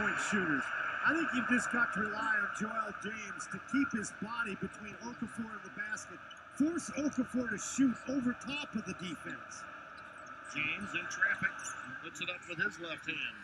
three-point shooters. I think you've just got to rely on Joel James to keep his body between Okafor and the basket. Force Okafor to shoot over top of the defense. James in traffic. Puts it up with his left hand.